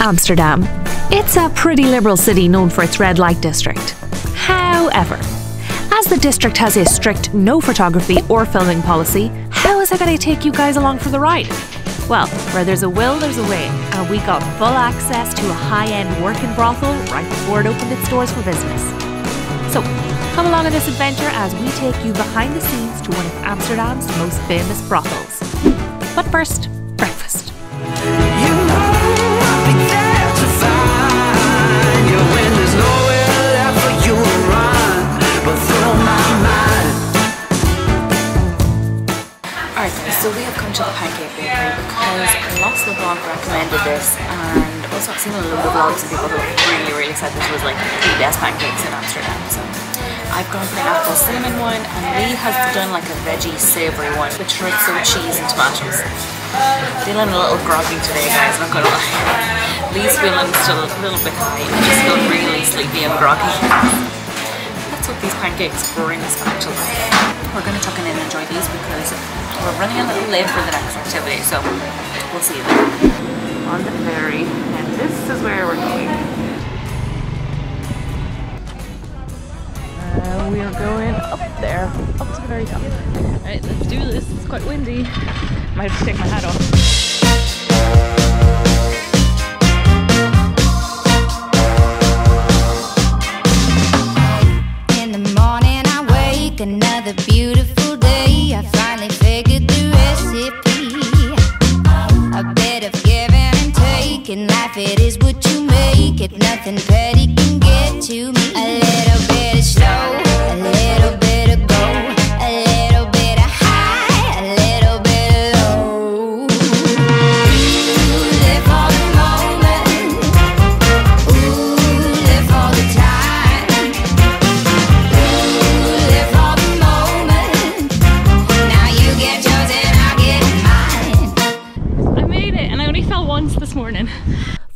Amsterdam. It's a pretty liberal city known for its red light district. However, as the district has a strict no photography or filming policy, how is I going to take you guys along for the ride? Well, where there's a will, there's a way, and we got full access to a high end working brothel right before it opened its doors for business. So, come along on this adventure as we take you behind the scenes to one of Amsterdam's most famous brothels. But first, so we have come to the Pancake Bakery because Lost LeBlanc recommended this and also I've seen a lot of vlogs of people who really, really said this was like the best pancakes in Amsterdam. So I've gone for an apple cinnamon one and Lee has done like a veggie savoury one with chorizo cheese and tomatoes. Feeling a little groggy today guys, not gonna lie. Lee's feeling still a little bit high. I just feel really sleepy and groggy. Let's hope these pancakes bring us back to life. We're gonna tuck in and enjoy these because we're running a little late for the next activity, so we'll see you there. On the ferry, and this is where we're going. Uh, we are going up there, up to the very top. Alright, let's do this. It's quite windy. Might have to take my hat off. Life it is what you make it. Nothing petty can get to me.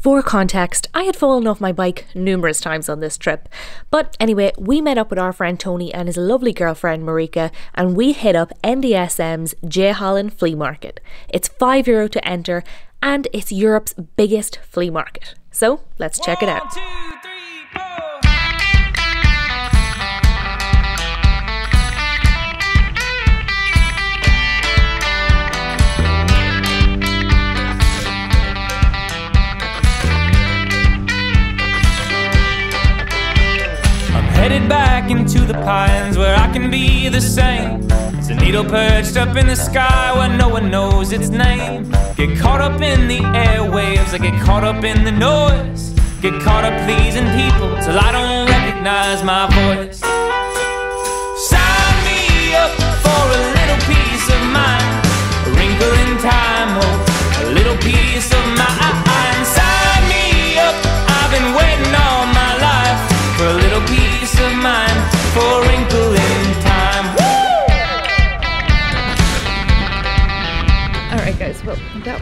For context, I had fallen off my bike numerous times on this trip. But anyway, we met up with our friend Tony and his lovely girlfriend Marika, and we hit up NDSM's IJ-Hallen Flea Market. It's €5 Euro to enter, and it's Europe's biggest flea market. So let's check it out. I'm headed back into the pines where I can be the same. It's a needle perched up in the sky where no one knows its name. Get caught up in the airwaves, I get caught up in the noise. Get caught up pleasing people till I don't recognize my voice.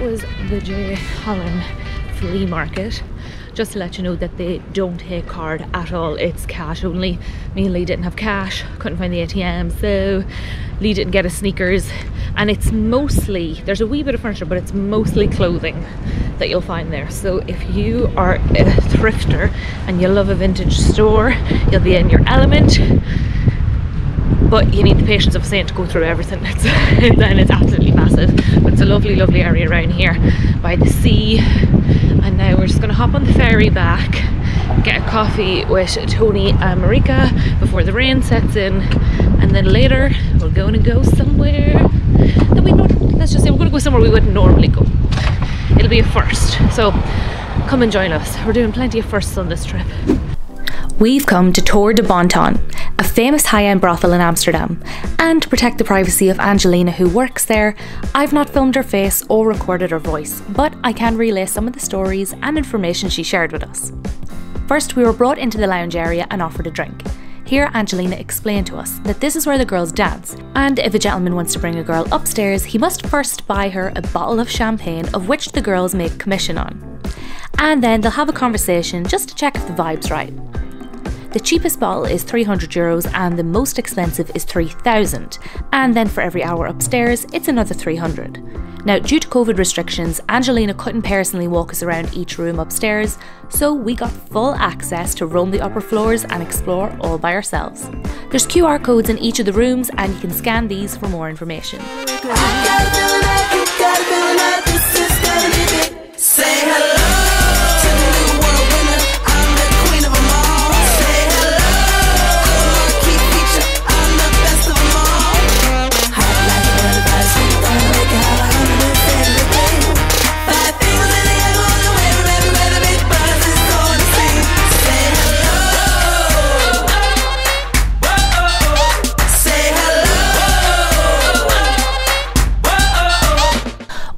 Was the IJ-Hallen Flea Market. Just to let you know that they don't take card at all, it's cash only. Me and Lee didn't have cash, couldn't find the ATM, so Lee didn't get his sneakers. And it's mostly, there's a wee bit of furniture, but it's mostly clothing that you'll find there. So if you are a thrifter and you love a vintage store, you'll be in your element but you need the patience of a saint to go through everything. It's, and it's absolutely massive. But it's a lovely, lovely area around here by the sea. And now we're just going to hop on the ferry back, get a coffee with Tony and Marika before the rain sets in, and then later we're going to go somewhere that we don't. Let's just say we're going to go somewhere we wouldn't normally go. It'll be a first. So come and join us. We're doing plenty of firsts on this trip. We've come to Tour de Bon Ton, a famous high end brothel in Amsterdam. And to protect the privacy of Angelina, who works there, I've not filmed her face or recorded her voice, but I can relay some of the stories and information she shared with us. First, we were brought into the lounge area and offered a drink. Here, Angelina explained to us that this is where the girls dance, and if a gentleman wants to bring a girl upstairs, he must first buy her a bottle of champagne, of which the girls make commission on. And then they'll have a conversation just to check if the vibe's right. The cheapest bottle is 300 euros and the most expensive is 3000. And then for every hour upstairs, it's another 300. Now, due to COVID restrictions, Angelina couldn't personally walk us around each room upstairs, so we got full access to roam the upper floors and explore all by ourselves. There's QR codes in each of the rooms, and you can scan these for more information.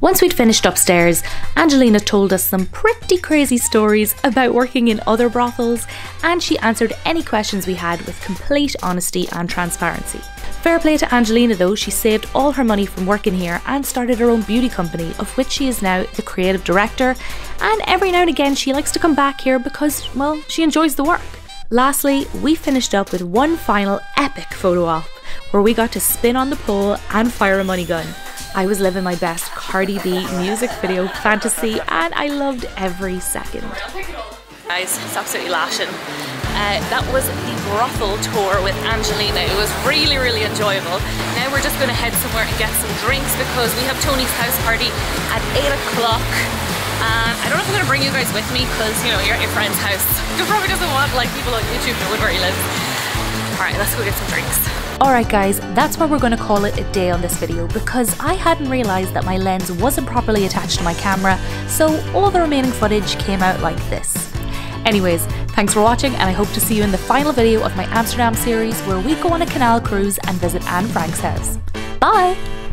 Once we'd finished upstairs, Angelina told us some pretty crazy stories about working in other brothels, and she answered any questions we had with complete honesty and transparency. Fair play to Angelina though, she saved all her money from working here and started her own beauty company, of which she is now the creative director. And every now and again, she likes to come back here because, well, she enjoys the work. Lastly, we finished up with one final epic photo op where we got to spin on the pole and fire a money gun. I was living my best Cardi B music video fantasy and I loved every second. Guys, it's absolutely lashing. Uh, that was the brothel tour with Angelina. It was really, really enjoyable. Now we're just going to head somewhere and get some drinks because we have Tony's house party at 8 o'clock. And I don't know if I'm going to bring you guys with me because, you know, you're at your friend's house. He probably doesn't want like people on YouTube knowing where he lives. Alright, let's go get some drinks. Alright guys, that's where we're going to call it a day on this video because I hadn't realised that my lens wasn't properly attached to my camera, so all the remaining footage came out like this. Anyways, thanks for watching and I hope to see you in the final video of my Amsterdam series where we go on a canal cruise and visit Anne Frank's house. Bye!